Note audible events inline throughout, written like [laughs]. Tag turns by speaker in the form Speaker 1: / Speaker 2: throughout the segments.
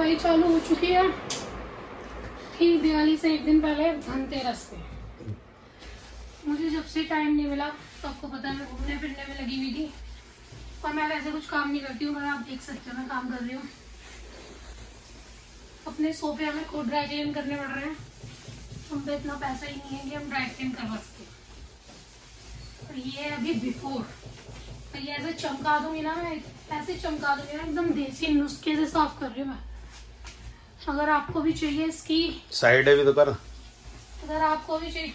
Speaker 1: सफ़ाई चालू हो चुकी है। ठीक दिवाली से एक दिन पहले धनतेरस पे मुझे जब से टाइम नहीं मिला तो आपको पता है मैं घूमने फिरने में लगी हुई थी। और मैं वैसे कुछ काम नहीं करती हूँ, पर आप देख सकते हो मैं काम कर रही हूँ। अपने सोफे हमें खुद ड्राई क्लीन करने पड़ रहे हैं। हम पे इतना पैसा ही नहीं है कि हम ड्राई क्लीन करवा सकते और ये अभी बिफोर तो ये ऐसे चमका दूँगी ना, मैं ऐसे चमका दूँगी ना, एकदम देसी नुस्खे से साफ़ कर रही हूँ मैं। अगर आपको भी चाहिए इसकी
Speaker 2: साइड है भी तो कर।
Speaker 1: अगर आपको भी चाहिए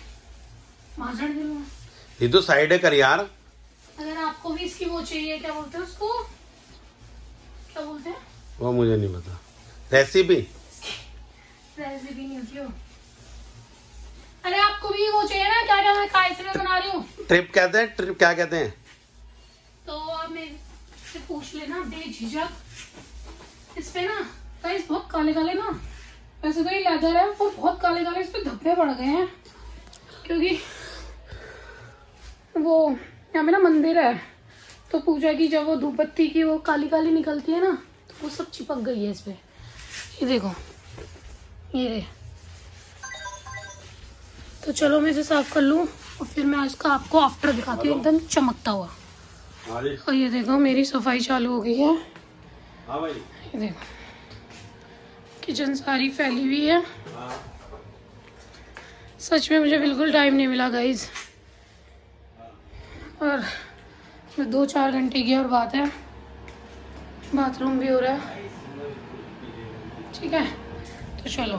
Speaker 2: ये तो साइड है कर यार।
Speaker 1: अगर आपको भी इसकी वो चाहिए क्या बोलते हैं उसको? क्या बोलते हैं?
Speaker 2: वो मुझे नहीं पता। रेसिपी?
Speaker 1: रेसिपी नहीं होती हो अरे आपको भी वो चाहिए ना क्या क्या मैं काय से मैं बना रही हूँ।
Speaker 2: ट्रिप कहते हैं ट्रिप क्या कहते हैं?
Speaker 1: तो आप मेरे से पूछ लेना बेझिझक। इस पे ना गाइस बहुत काले काले ना। वैसे तो ये लेदर है पर बहुत काले काले इस पे धब्बे पड़ गए हैं। क्योंकि वो यहाँ पे ना मंदिर है तो पूजा की जब वो धूप बत्ती की वो काली काली निकलती है ना तो वो सब चिपक गई है इस पे। ये देखो ये रे। तो चलो मैं इसे साफ़ कर लूँ और फिर मैं इसका आपको आफ्टर दिखाती हूँ एकदम चमकता हुआ। और ये देखो मेरी सफ़ाई चालू हो गई है।
Speaker 2: हाँ भाई।
Speaker 1: ये देखो। किचन सारी फैली हुई है। सच में मुझे बिल्कुल टाइम नहीं मिला गाइज़ और दो चार घंटे की और बात है। बाथरूम भी हो रहा है। ठीक है? तो चलो।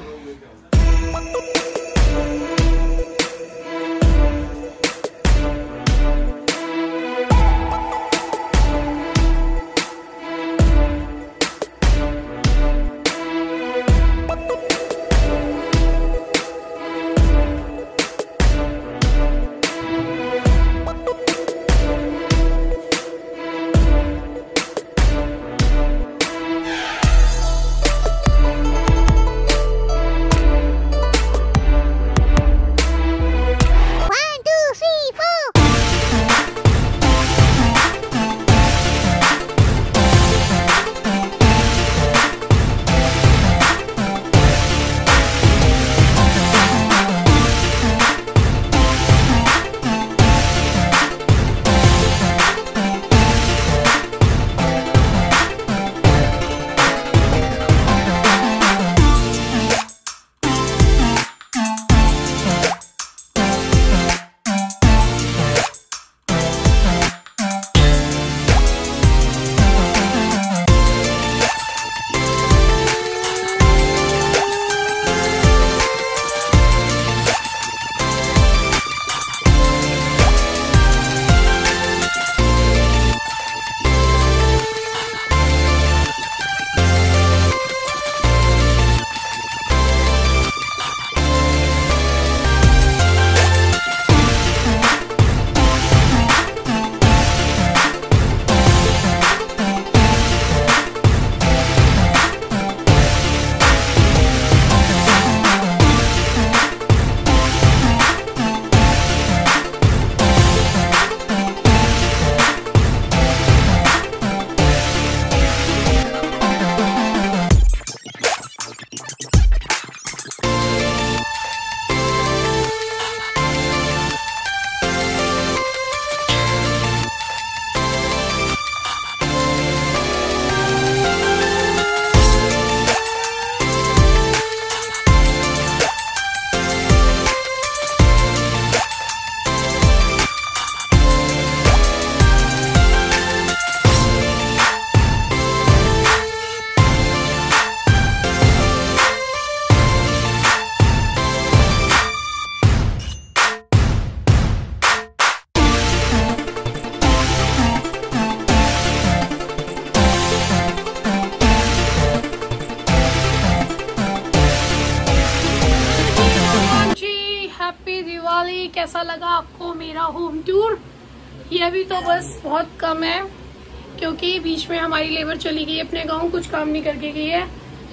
Speaker 1: में हमारी लेबर चली गई, अपने गाँव कुछ काम नहीं करके गई है।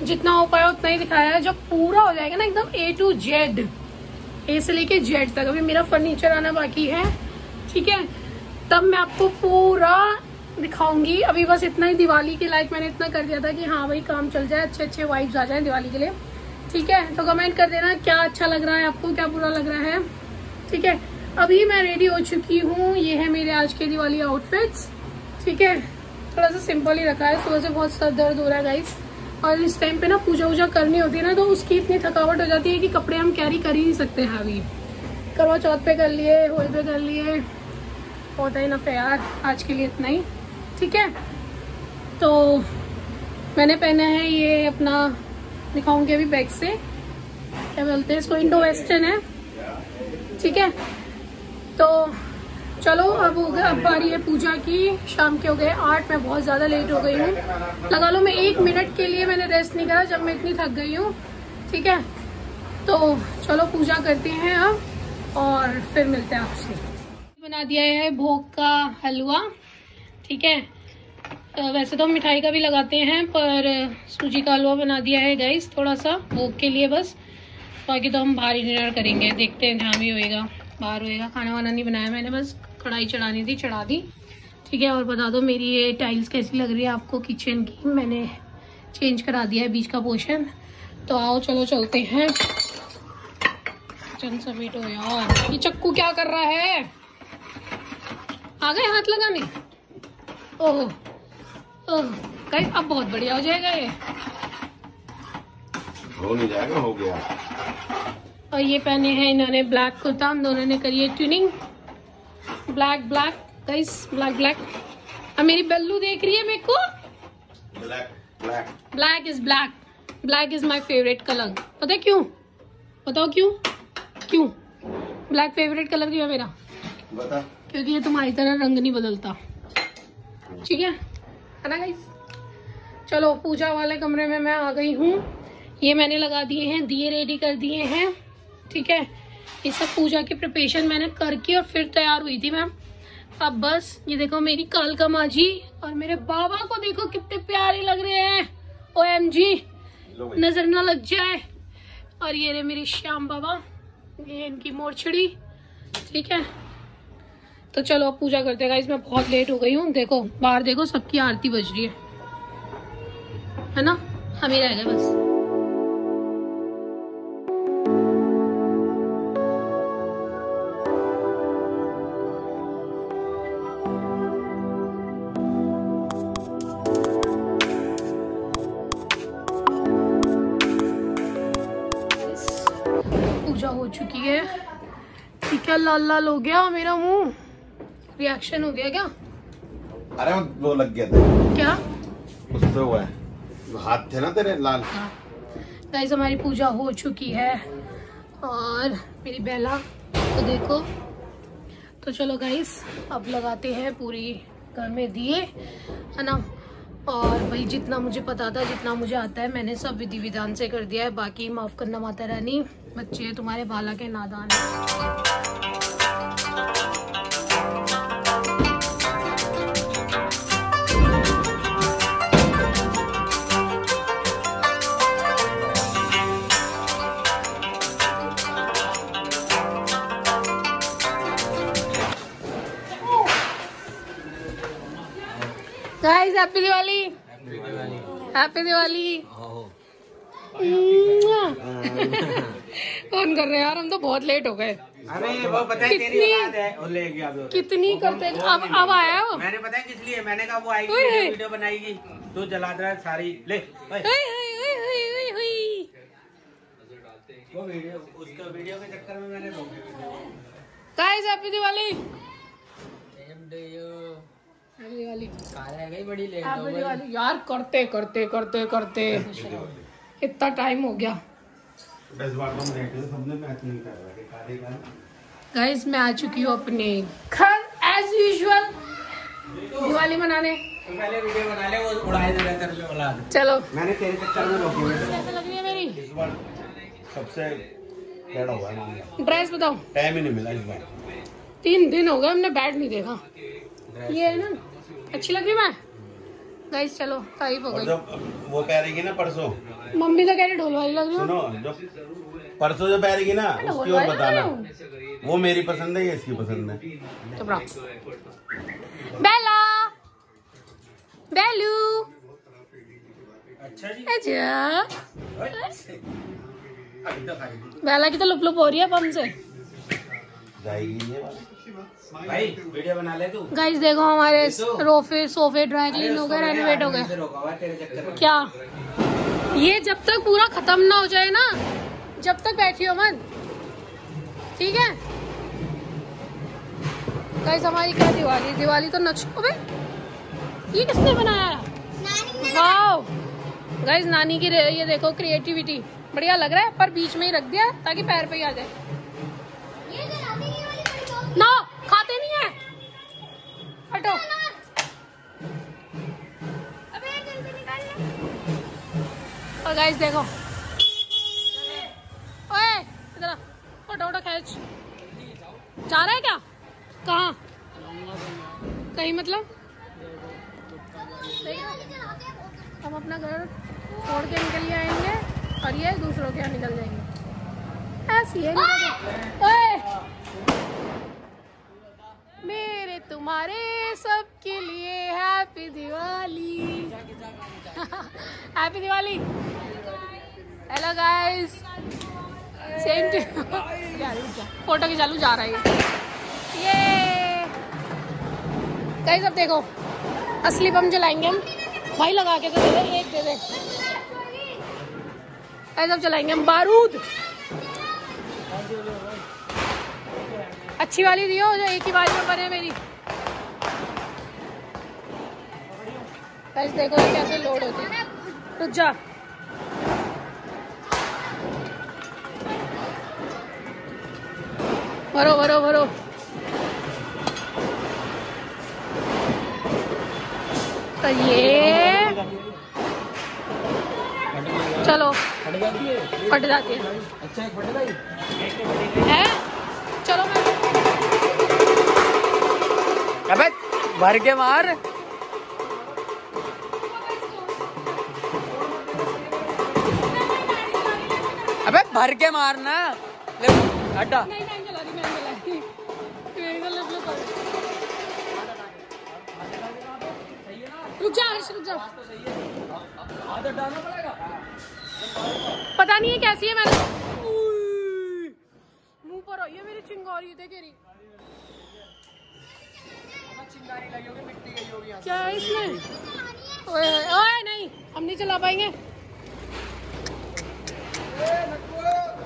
Speaker 1: जितना हो पाया उतना ही दिखाया है। जब पूरा हो जाएगा ना एकदम ए टू जेड ए से लेके जेड तक। अभी मेरा फर्नीचर आना बाकी है। ठीक है? तब मैं आपको पूरा दिखाऊँगी। अभी बस इतना ही दिवाली के लाइक मैंने इतना कर दिया था कि हाँ भाई काम चल जाए अच्छे अच्छे वाइब्स आ जाए दिवाली के लिए। ठीक है? तो कमेंट कर देना क्या अच्छा लग रहा है आपको, क्या बुरा लग रहा है। ठीक है? अभी मैं रेडी हो चुकी हूँ। ये है मेरे आज के दिवाली आउटफिट्स ठीक है? थोड़ा सा सिंपल ही रखा है, सुबह से बहुत सर दर्द हो रहा है गाइस और इस टाइम पे ना पूजा वूजा करनी होती है ना तो उसकी इतनी थकावट हो जाती है कि कपड़े हम कैरी कर ही नहीं सकते हैं अभी करवा चौथ पे कर लिए, होल पे कर लिए. होता ही ना प्यार आज के लिए इतना ही. ठीक है? तो मैंने पहना है ये अपना, दिखाऊँगी अभी बैग से. क्या बोलते हैं, इसको इंडो वेस्टर्न है. ठीक है? तो चलो अब हो गया अब बारी है पूजा की। शाम के हो गए आठ मैं बहुत ज़्यादा लेट हो गई हूँ। लगा लो मैं एक मिनट के लिए मैंने रेस्ट नहीं करा जब मैं इतनी थक गई हूँ ठीक है? तो चलो पूजा करते हैं अब और फिर मिलते हैं आपसे। बना दिया है भोग का हलवा ठीक है? अ, वैसे तो हम मिठाई का भी लगाते हैं पर सूजी का हलवा बना दिया है गाइस थोड़ा सा भोग के लिए बस। बाकी तो हम ही डिनर करेंगे देखते हैं जहाँ भी होएगा बाहर होएगा खाना वाना नहीं बनाया मैंने बस। कढ़ाई चढ़ानी थी चढ़ा दी। ठीक है और बता दो मेरी ये टाइल्स कैसी लग रही है आपको किचन की? मैंने चेंज करा दिया है बीच का पोर्शन तो आओ चलो चलते हैं। किचन समेटो यार। ये चक्कू क्या कर रहा है? आ गए हाथ लगाने? ओह। ओह गाइस अब बहुत बढ़िया हो जाएगा ये।
Speaker 2: हो नहीं जाएगा हो गया।
Speaker 1: और ये पहने हैं इन्होंने ब्लैक कुर्ता हम दोनों ने करी है tuning black black guys black black अब मेरी बल्लू देख रही है मेरे को?
Speaker 2: Black black
Speaker 1: black is black black is my favourite colour पता है क्यों? बताओ क्यों? क्यों? ब्लैक फेवरेट कलर क्यों है मेरा?
Speaker 2: बता।
Speaker 1: क्योंकि ये तुम्हारी तरह रंग नहीं बदलता। ठीक है? है ना गाइस चलो पूजा वाले कमरे में मैं आ गई हूँ। ये मैंने लगा दिए हैं दिए रेडी कर दिए हैं। ठीक है? ये सब पूजा की प्रिपरेशन मैंने करके और फिर तैयार हुई थी मैम अब बस ये देखो मेरी कालका माजी और मेरे बाबा को देखो कितने प्यारे लग रहे हैं। ओ एम जी नज़र ना लग जाए। और ये रहे मेरे श्याम बाबा ये इनकी मोरछड़ी ठीक है? तो चलो अब पूजा करते हैं। गाइस मैं बहुत लेट हो गई हूँ। देखो बाहर देखो सबकी आरती बज रही है। है ना? हम ही रह गए बस। लाल लाल हो गया मेरा मुँह। रिएक्शन हो गया क्या?
Speaker 2: अरे वो- लग गया था।
Speaker 1: क्या?
Speaker 2: उससे हुआ है। हाथ थे ना तेरे लाल?
Speaker 1: गाइस हमारी पूजा हो चुकी है। और मेरी बेला तो देखो। तो चलो गाइस अब लगाते हैं पूरी घर में दिए है ना? और भाई जितना मुझे पता था जितना मुझे आता है मैंने सब विधि विधान से कर दिया है। बाकी माफ़ करना माता रानी बच्चे तुम्हारे बाला के नादान। हैं। Guys happy Diwali happy Diwali कौन कर रहे हैं यार हम तो बहुत लेट हो गए।
Speaker 3: अरे वो पता है तेरी है। वो ले गया दो
Speaker 1: कितनी करते अब अब आया वो?
Speaker 3: मैंने पता है किस लिए? मैंने कहा वो आएगी वीडियो बनाएगी। तू जला दे रहा सारी। ले। वो वीडियो उसका वीडियो के चक्कर में मैंने रोक दिया।
Speaker 1: गाइस हैप्पी दिवाली
Speaker 3: बड़ी लेट
Speaker 1: दिवाली यार करते करते करते करते। इतना टाइम हो गया। गाइस मैं आ चुकी हूँ अपने घर एज यूजुअल दिवाली मनाने।
Speaker 3: तो पहले वीडियो बना ले वो उड़ाए दे रहा तेरे औलाद
Speaker 1: चलो।
Speaker 3: मैंने तेरे चक्कर में रोकी
Speaker 1: लग रही है मेरी।
Speaker 2: इस बार सबसे टेढ़ा हुआ है
Speaker 1: ड्रेस बताओ।
Speaker 2: टाइम ही नहीं मिला इस बार।
Speaker 1: तीन दिन हो गए हमने बैट नहीं देखा। ये है ना? अच्छी लग रही मैं? गाइस चलो तारीफ़ हो गई।
Speaker 2: जब वो कह रही ना परसों।
Speaker 1: मम्मी तो कह रही ढोल वाली लग रही
Speaker 2: सुनो
Speaker 1: हो
Speaker 2: परसों जो पह रही ना उसकी और बताना। वो मेरी पसंद है या इसकी पसंद है।
Speaker 1: रहो बेला। बेलू।
Speaker 3: अच्छा जी।
Speaker 1: अच्छा।
Speaker 3: तो
Speaker 1: बेला की तो लुप लुप हो रही है पम से
Speaker 3: भाई वीडियो बना ले तू।
Speaker 1: गाइस देखो हमारे सोफे सोफे ड्राई क्लीन हो गए रेनोवेट हो गए।
Speaker 3: है
Speaker 1: क्या? ये जब तक पूरा खत्म ना हो जाए ना जब तक बैठियो मत। ठीक है? गाइस हमारी क्या दिवाली? दिवाली तो नक्श अबे ये किसने बनाया? वाओ। गाइस नानी की ये देखो क्रिएटिविटी बढ़िया लग रहा है पर बीच में ही रख दिया ताकि पैर पे ही आ जाए। ना! खाते नहीं है? हटो। और गाइस देखो। ओए इधर आ, फ़ोटो फ़ोटो खींच जा रहा है क्या? कहाँ? कहीं मतलब? हम अपना घर छोड़ के निकल के आएँगे और ये दूसरों के यहाँ निकल जाएँगे। ऐसी है। ओए! मेरे तुम्हारे सबके लिए happy Diwali. [laughs] Happy Diwali. Hello guys same two photo की चालू जा रहा है ये। गाइस अब देखो। असली बम जलाएँगे हम। भाई, लगा के तो दे दे, एक दे दे। गाइस अब जलाएँगे हम। बारूद। अच्छी वाली दियो जो एक ही बारी में बने मेरी। देखो ये कैसे लोड होती है। रुक जा। भरो भरो भरो। तो ये चलो।
Speaker 3: फट जाती है।
Speaker 1: फट जाती है
Speaker 3: अच्छा फट गई।
Speaker 1: है? चलो मैं
Speaker 4: अबे, भर के मार। अबे, भर के ले
Speaker 1: मेरी तो जा हर्ष रुक जा। पता नहीं है कैसी है, मैंने उई, मुँह पर आई है मेरी चिंगारी देखे रही क्या है इसमें? ओए ओए, नहीं, हम नहीं चला पाएँगे।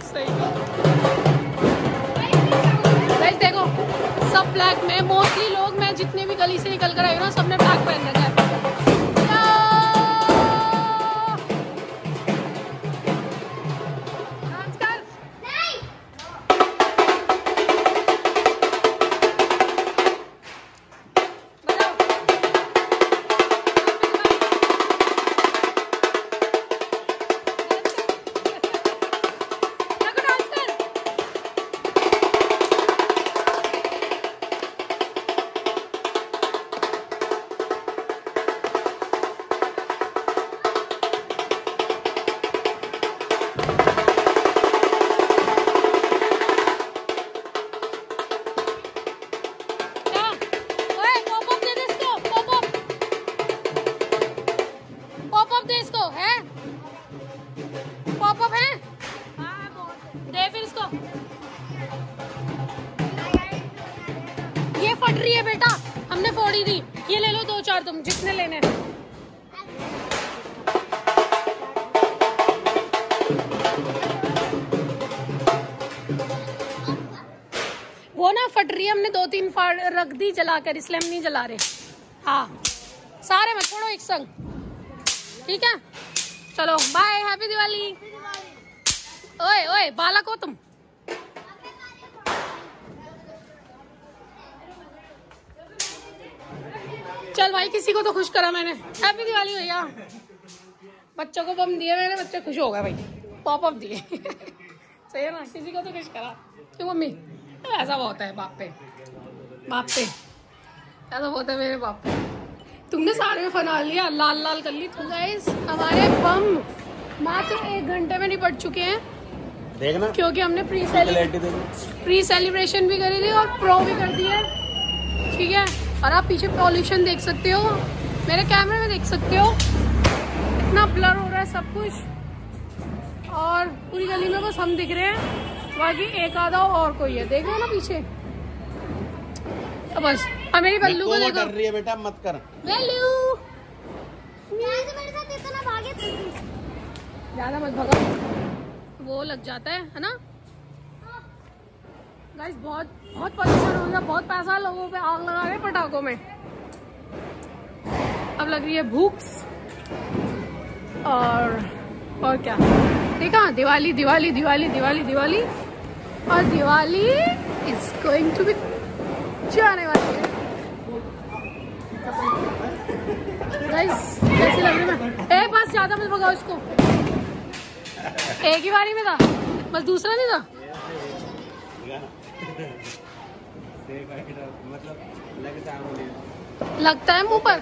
Speaker 1: सही। देखो, सब ब्लैक में मोस्टली लोग, मैं जितने भी गली से निकल कर आई हूँ ना, सबने ब्लैक पहन रखा है। दे इसको, है? Pop-up है? दे फिर इसको। ये फट रही है बेटा हमने फोड़ी थी ये ले लो दो चार तुम जितने लेने वो ना फट रही है हमने दो तीन फाड़ रख दी जलाकर इसलिए हम नहीं जला रहे हाँ सारे मत छोड़ो एक संग ठीक है? चलो बाय हैप्पी दिवाली ओए ओए, बालक हो तुम। चल भाई, किसी को तो खुश करा मैंने। हैप्पी दिवाली भैया। बच्चों को बम दिए मैंने, बच्चे खुश हो गए भाई। पॉप अप दिए। [laughs] सही है ना? किसी को तो खुश करा। क्यों मम्मी? ऐसा बहुत है, बाप पे। बाप पे। ऐसा बहुत है मेरे बाप पे। तुमने सारे में फना लिया लाल लाल कर ली। तुम गाइस हमारे बम मात्र एक घंटे में निपट चुके हैं।
Speaker 2: देखना।
Speaker 1: क्योंकि हमने प्री प्री सेलिब्रेशन भी करी थी और प्रो भी कर दी है ठीक है? और आप पीछे पॉल्यूशन देख सकते हो। मेरे कैमरे में देख सकते हो। इतना ब्लर हो रहा है सब कुछ। और पूरी गली में बस हम दिख रहे हैं। बाकी एक आधा और कोई है। देख रहे हो ना पीछे। बस। और मेरी बल्लू को देखो।
Speaker 2: डर रही है बेटा मत कर।
Speaker 1: बल्लू।
Speaker 5: मेरे साथ इतना भागे
Speaker 1: ज़्यादा मत भगा। वो लग जाता है है ना? गाइस बहुत बहुत परेशान हो गया बहुत पैसा लोगों पे आग लगा रहे पटाखों में। अब लग रही है भूख। और और क्या? देखा? दिवाली दिवाली दिवाली दिवाली दिवाली। और Diwali is going to be जाने वाली है। गाइस कैसी लग रही है? ए, बस ज़्यादा मत भगाओ इसको। एक ही बारी में था? बस दूसरा नहीं था?
Speaker 2: लगता है
Speaker 1: मुँह पर।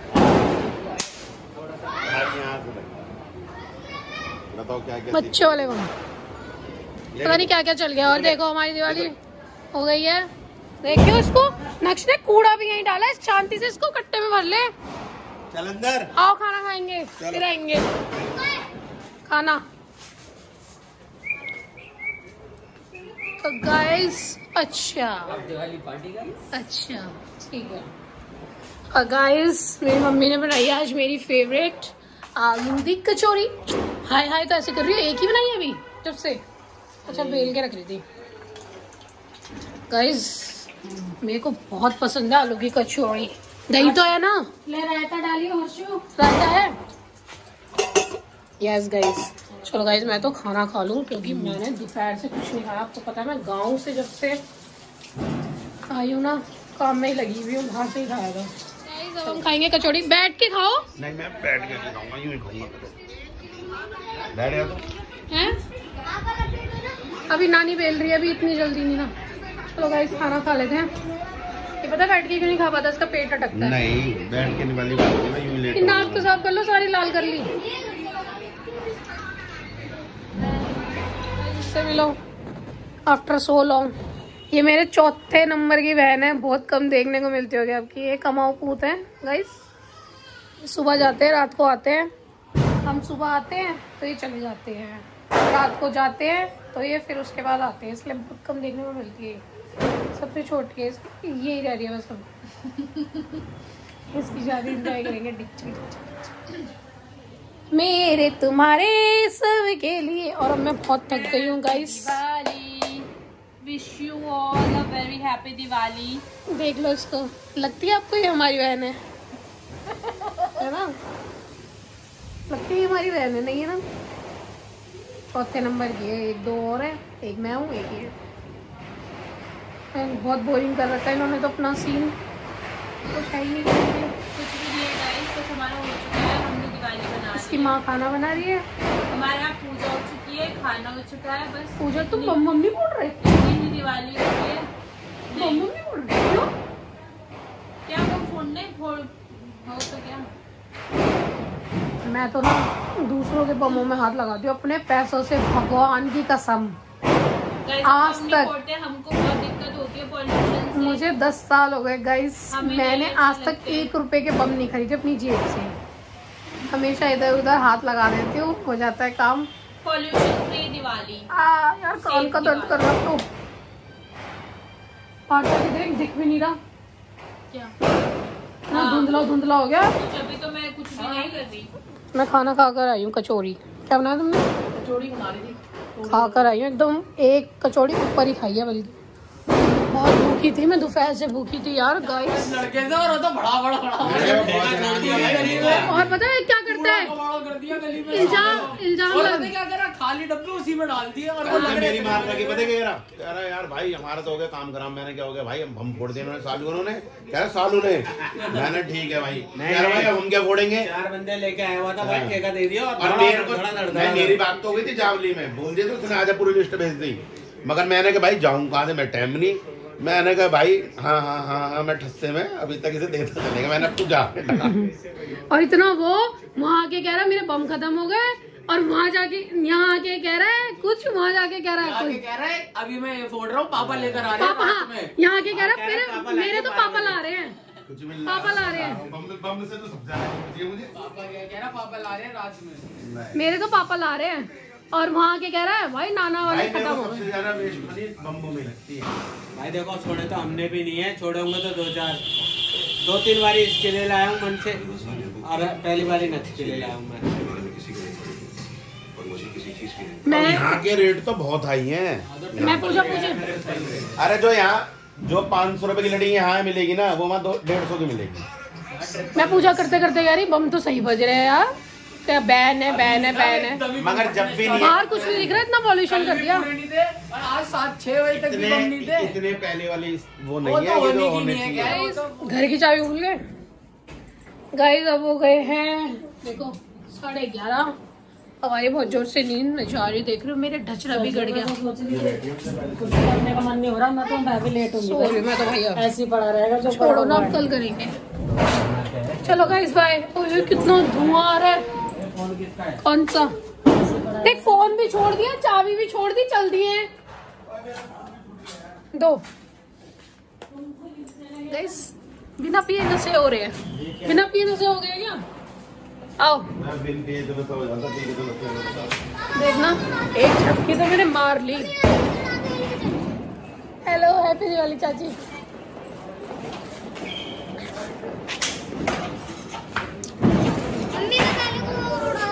Speaker 1: बच्चों वाले वहाँ पता नहीं क्या क्या चल गया। और देखो हमारी दिवाली हो गई है। देखियो इसको। नक्श ने कूड़ा भी यहीं डाला है शांति से इसको कट्टे में भर ले।
Speaker 2: चल अंदर।
Speaker 1: आओ खाना खाएँगे फिर आएँगे। खाना। तो गाइस अच्छा। अच्छा ठीक है। गाइस मेरी मम्मी ने बनाई आज मेरी फेवरेट आलू दी कचौरी। हाय हाय तो ऐसे कर रही हो? एक ही बनाई अभी जब से? अच्छा बेल के रख रही थी गाइस मेरे को बहुत पसंद है आलू की कचौड़ी। दही तो है ना? ले रायता डालिए हर्षू। रायता है? यस गाइस चलो गाइस मैं तो खाना खा लूँ क्योंकि मैंने दोपहर से कुछ नहीं खाया। आपको पता है मैं गाँव से जब से आई हूँ ना काम में ही लगी हुई हूँ बाहर से ही खाया था। अब हम खाएँगे कचौड़ी। बैठ के खाओ।
Speaker 2: नहीं मैं बैठ के खाऊँगा यूँ ही खाऊँगा बैठ गया तो।
Speaker 1: हैं? अभी नानी बेल रही है अभी इतनी जल्दी नहीं ना। चलो गाइस खाना खा लेते हैं। ये पता बैठ के क्यों नहीं खा पाता? इसका पेट अटकता है।
Speaker 2: नहीं बैठ के नहीं वाली बात है यूँ लेट
Speaker 1: ये नाक तो साफ़ कर लो सारी लाल कर ली। इससे मिलो। आफ्टर सो लॉन्ग ये मेरे चौथे नंबर की बहन है बहुत कम देखने को मिलती होगी आपकी। ये कमाओ पूत है गाइस सुबह जाते हैं रात को आते हैं। हम सुबह आते हैं तो ये चले जाते हैं। रात को जाते हैं तो ये फिर उसके बाद आते हैं। इसलिए बहुत कम देखने को मिलती है। सबसे छोटी है इसकी। यही रह रही है बस अब। [laughs] इसकी शादी इंजॉय करेंगे। डिक्चर मेरे तुम्हारे सब के लिए। और अब मैं बहुत थक गई हूँ guys
Speaker 6: wish you all a very happy Diwali
Speaker 1: देख लो इसको। लगती है आपको ये हमारी बहन है? है ना? लगती है हमारी बहन है नहीं है ना? चौथे नंबर की है। एक दो और है। एक मैं हूँ एक ये। बहुत बोरिंग कर रखा है इन्होंने तो अपना सीन कुछ है ही नहीं।
Speaker 6: कुछ भी। नहीं है गाइस कुछ हमारा हो चुका है हम लोग दिवाली बना
Speaker 1: इसकी माँ खाना बना रही है।
Speaker 6: हमारे यहाँ पूजा हो चुकी है खाना हो चुका है बस
Speaker 1: पूजा मम- मम्मी बोल रहे
Speaker 6: दिवाली हो? है
Speaker 1: मम्मी बोल रहे क्यों?
Speaker 6: फ़ोन नहीं फोड़ हो तो क्या?
Speaker 1: मैं तो ना दूसरों के बमों में हाथ लगाती हूँ अपने पैसों से भगवान की कसम। आज तक।
Speaker 6: हमको बहुत है
Speaker 1: मुझे दस साल हो गए गाइस मैंने आज तक एक रुपए के बम नहीं खरीदे अपनी जेब से। हमेशा इधर उधर हाथ लगा देती हूँ हो जाता है काम।
Speaker 6: Pollution free Diwali.
Speaker 1: आ यार कान का दर्द कर रहा तो की दिख भी नहीं रहा।
Speaker 6: क्या?
Speaker 1: इतना धुंधला धुंधला हो गया।
Speaker 6: कुछ अभी तो मैं कुछ भी नहीं कर रही।
Speaker 1: मैं खाना खा कर आई हूँ कचौरी क्या बनाया तुमने?
Speaker 6: कचौड़ी बना रही थी।
Speaker 1: खा कर आई हूँ एकदम एक कचौड़ी ऊपर ही खाई है बल्कि। बहुत भूखी थी मैं दोपहर से भूखी थी यार गाइस
Speaker 4: लड़के से और तो बड़ा बड़ा बड़ा।
Speaker 1: और पता है क्या करता है?
Speaker 4: कर दिया गली में
Speaker 1: इल्ज़ाम इल्ज़ाम
Speaker 4: और
Speaker 1: लग
Speaker 4: पता क्या करा? खाली डब्बे उसी में डाल दिए और
Speaker 2: मेरी मार लगी। पता क्या कह रहा यार भाई हमारा तो हो गया काम करा मैंने क्या हो गया? भाई हम हम फोड़ दिए उन्होंने सालू उन्होंने कह रहा सालू ने। मैंने ठीक है भाई। कह रहा भाई हम क्या फोड़ेंगे?
Speaker 3: चार बंदे लेके आया हुआ था भाई
Speaker 2: हाँ।
Speaker 3: ठेका दे दिया
Speaker 2: और मेरे को मैं मेरी बात तो हो गई थी जावली में। बोल दिया तो उसने आजा पूरी लिस्ट भेज दी। मगर मैंने कहा भाई जाऊँ कहाँ से? मैं टाइम नहीं। मैंने कहा भाई हाँ हाँ हाँ हाँ मैं ठस्से में अभी तक इसे देता चलेगा मैंने अब तू जा
Speaker 1: और इतना वो वहाँ आके कह रहा है मेरे बम खत्म हो गए। और वहाँ जाके यहाँ आके कह रहा है कुछ वहाँ जाके कह रहा है कुछ
Speaker 4: कह रहा है अभी मैं ये फोड़ रहा हूँ पापा लेकर आ रहे हैं
Speaker 1: पापा हाँ यहाँ आके कह रहा है मेरे मेरे तो पापा
Speaker 3: ला
Speaker 1: रहे हैं। पापा ला रहे हैं।
Speaker 2: बम बम से तो सबसे ज़्यादा खुशी है मुझे
Speaker 4: पापा कह रहा पापा ला रहे हैं रात में।
Speaker 1: मेरे तो पापा ला रहे हैं। और वहाँ के कह रहा है भाई नाना वाले खत्म हो
Speaker 2: सबसे ज़्यादा वेस्ट मनी बम में लगती है।
Speaker 3: भाई देखो छोड़े तो हमने भी नहीं है छोड़े होंगे तो दो चार दो तीन बार इसके लिए लाया हूँ मन से। और पहली बार ही नथ के लिए लाया हूँ मैं।
Speaker 1: मैं
Speaker 2: यहाँ के रेट तो बहुत हाई हैं।
Speaker 1: मैं पूछा पूछे।
Speaker 2: अरे जो यहाँ जो पाँच सौ रुपए की लड़ी यहाँ मिलेगी ना वो वहाँ दो डेढ़ सौ की मिलेगी।
Speaker 1: मैं पूजा करते करते कह रही बम तो सही बज रहे हैं यार। बैन है बैन है बैन है?
Speaker 2: मगर जब भी नहीं
Speaker 1: बाहर कुछ नहीं दिख रहा इतना पॉल्यूशन कर दिया।
Speaker 4: आज सात छह बजे तक भी बम नहीं
Speaker 2: इतने
Speaker 4: थे।
Speaker 2: इतने पहले वाली वो
Speaker 4: वो
Speaker 2: नहीं
Speaker 4: तो
Speaker 2: है ये
Speaker 4: होने है
Speaker 2: चाहिए।
Speaker 4: है, तो
Speaker 1: घर की चाबी भूल गए? गाइस अब हो गए हैं। देखो साढ़े ग्यारह। हमारी बहुत ज़ोर से नींद जा रही देख रहे हो मेरे ढचरा भी गड़ गया।
Speaker 7: करने का मन नहीं हो रहा मैं तो मैं भी लेट
Speaker 1: सो
Speaker 7: होंगी
Speaker 1: रही मैं तो भैया।
Speaker 7: ऐसे ही पड़ा रहेगा जो
Speaker 1: छोड़ो ना अब कल करेंगे। चलो गाइस बाय ओए कितना धुआँ आ रहा है।
Speaker 3: फ़ोन किसका है?
Speaker 1: कौन सा? देख फ़ोन भी छोड़ दिया चाबी भी छोड़ दी चल दिए। दो। बिना पिए नशे हो रहे हैं। बिना पिए नशे हो गए क्या? आओ।
Speaker 2: तो तो तो
Speaker 1: देखना एक झपकी तो मैंने मार ली। हेलो हैप्पी दिवाली चाची
Speaker 5: मम्मी ने पहले को उड़ा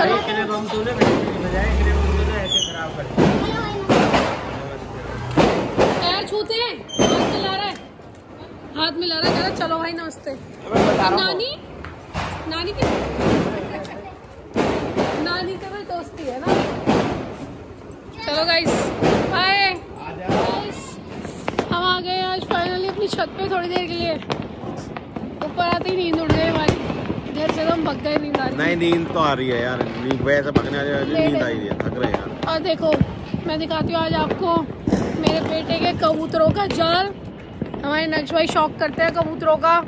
Speaker 1: चलो
Speaker 3: इतने बम तूने बजाए इतने बम तूने ऐसे खराब कर
Speaker 1: पैर छूते हैं। हाथ मिला रहा है। हाथ मिला रहा है रहा है, चलो भाई नमस्ते। नानी? नानी की नानी का भी दोस्ती है ना? चलो गाइस बाय हम आ गए आज फाइनली अपनी छत पे थोड़ी देर के लिए। ऊपर आते ही नींद उड़ गई हमारी। देर से तो हम भग गए नींद आ रही
Speaker 2: नहीं नींद तो आ रही है यार। नींद वैसे पकने आ रही है नींद आ रही है। थक रहे यार।
Speaker 1: और देखो मैं दिखाती हूँ आज आपको। मेरे बेटे के कबूतरों का जाल। हमारे नक्श भाई शौक करते हैं कबूतरों का।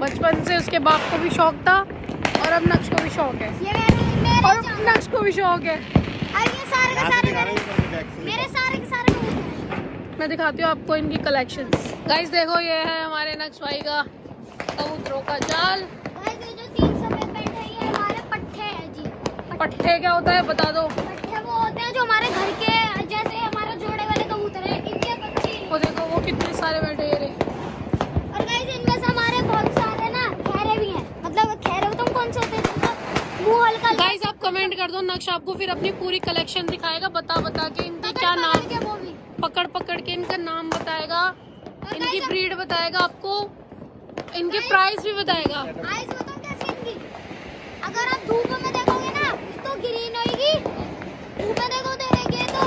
Speaker 1: बचपन से उसके बाप को भी शौक था और अब नक्श को भी शौक है।
Speaker 5: ये मेरे मेरे
Speaker 1: और नक्श को भी शौक है।
Speaker 5: और ये सारे के सारे मेरे मेरे सारे के सारे कबूतर।
Speaker 1: मैं दिखाती हूँ आपको इनकी कलेक्शन गाइस देखो ये है हमारे नक्श भाई का कबूतरों का जाल
Speaker 5: भाई ये जो तीन सफ़ेद पेंट है ये हमारे पट्टे हैं जी
Speaker 1: पट्टे क्या होता है बता दो।
Speaker 5: पट्टे वो होते हैं जो हमारे घर के जैसे हमारे जोड़े वाले कबूतर हैं इनके बच्चे
Speaker 1: वो देखो वो कितने सारे बैठे हैं ये
Speaker 5: और गाइस इनमें से हमारे बहुत सारे ना खैरे भी हैं। मतलब खैरे बताऊँ कौन से होते हैं? मुँह हल्का
Speaker 1: गाइस आप कमेंट कर दो नक्श आपको फिर अपनी पूरी कलेक्शन दिखाएगा बता बता के इनके
Speaker 5: पकड़
Speaker 1: क्या नाम
Speaker 5: के वो भी।
Speaker 1: पकड़ पकड़ के इनका नाम बताएगा। इनकी ब्रीड बताएगा आपको। इनके प्राइस भी बताएगा।
Speaker 5: अगर आप धूप में तो ग्रीन होगी धूप में देखो देखेंगे तो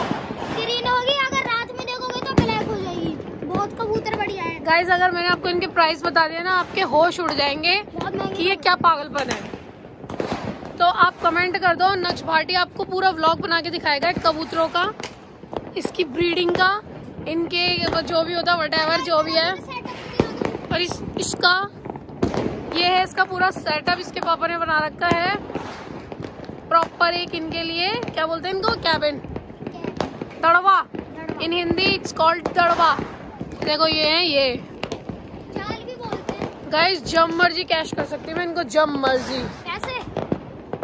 Speaker 5: ग्रीन होगी। अगर रात में देखोगे तो ब्लैक हो जाएगी। बहुत कबूतर बढ़िया है।
Speaker 1: गाइस अगर मैंने आपको इनके प्राइस बता दिया ना आपके होश उड़ जाएँगे कि ये क्या पागलपन है। तो आप कमेंट कर दो नक्श भाटी आपको पूरा व्लॉग बना के दिखाएगा कबूतरों का इसकी ब्रीडिंग का इनके जो भी होता है जो भी है। और इस इसका ये है इसका पूरा सेटअप इसके पापा ने बना रखा है। प्रॉपर एक इनके लिए क्या बोलते हैं इनको? कैबिन तड़वा. इन हिंदी इट्स कॉल्ड तड़वा. देखो ये है ये. गाइस जब मर्ज़ी कैश कर सकती हूँ मैं इनको जब मर्ज़ी.
Speaker 5: कैसे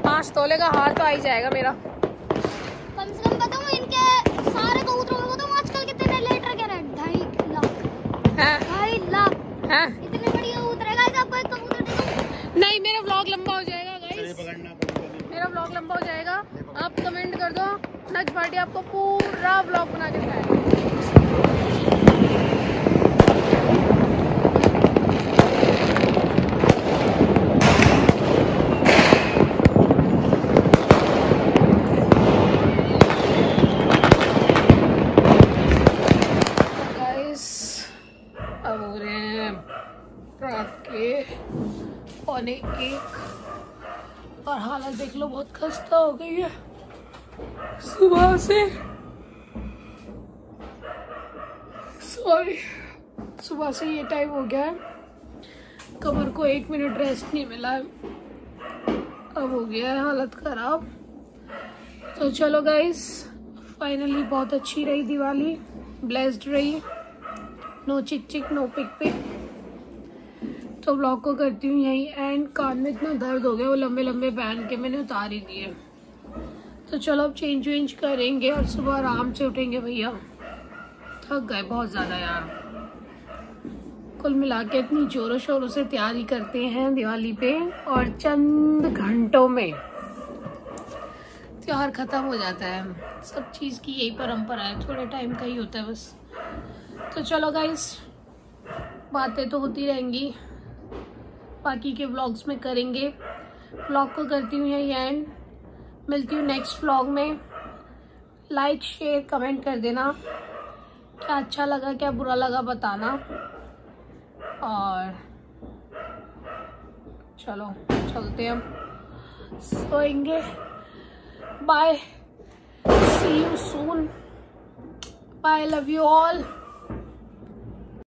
Speaker 1: पाँच तोले का हार तो आ ही जाएगा मेरा.
Speaker 5: कम से कम बताऊँ इनके सारे कबूतरों को बताऊँ आजकल कितने लीटर के रेट ढाई लाख.
Speaker 1: है?
Speaker 5: ढाई लाख.
Speaker 1: है?
Speaker 5: इतने बढ़िया कबूतर है गाइस आपको एक कबूतर
Speaker 1: नहीं मेरा व्लॉग लंबा हो जाएगा. व्लॉग लंबा हो जाएगा। आप कमेंट कर दो। नक्श पार्टी आपको पूरा ब्लॉग बना के दिखाएगा। रात के, पौने एक। और हालत देख लो, बहुत खस्ता हो गई है। सुबह से। सॉरी सुबह से ये टाइम हो गया है। कमर को एक मिनट रेस्ट नहीं मिला। है अब हो गया है हालत खराब। तो चलो गाइस फाइनली बहुत अच्छी रही दिवाली। ब्लेस्ड रही। नो चिक चिक नो पिक पिक तो ब्लॉग को करती हूँ यही एंड कान में इतना दर्द हो गया, वो लंबे लंबे पहन के मैंने उतार ही। दिए तो चलो अब चेंज वेंज करेंगे और सुबह आराम से उठेंगे भैया। थक गए बहुत ज़्यादा यार। कुल मिला के इतनी जोरों शोरों से तैयारी करते हैं दिवाली पे, और चंद घंटों में त्यौहार ख़त्म हो जाता है। सब चीज़ की यही परंपरा है, थोड़े टाइम का ही होता है बस। तो चलो गाइस बातें तो होती रहेंगी। बाकी के व्लॉग्स में करेंगे। व्लॉग को करती हूँ यही एंड मिलती हूँ नेक्स्ट व्लॉग में। लाइक शेयर कमेंट कर देना। क्या अच्छा लगा, क्या बुरा लगा बताना। और चलो, चलते हम सोएँगे। Bye see you soon bye love you all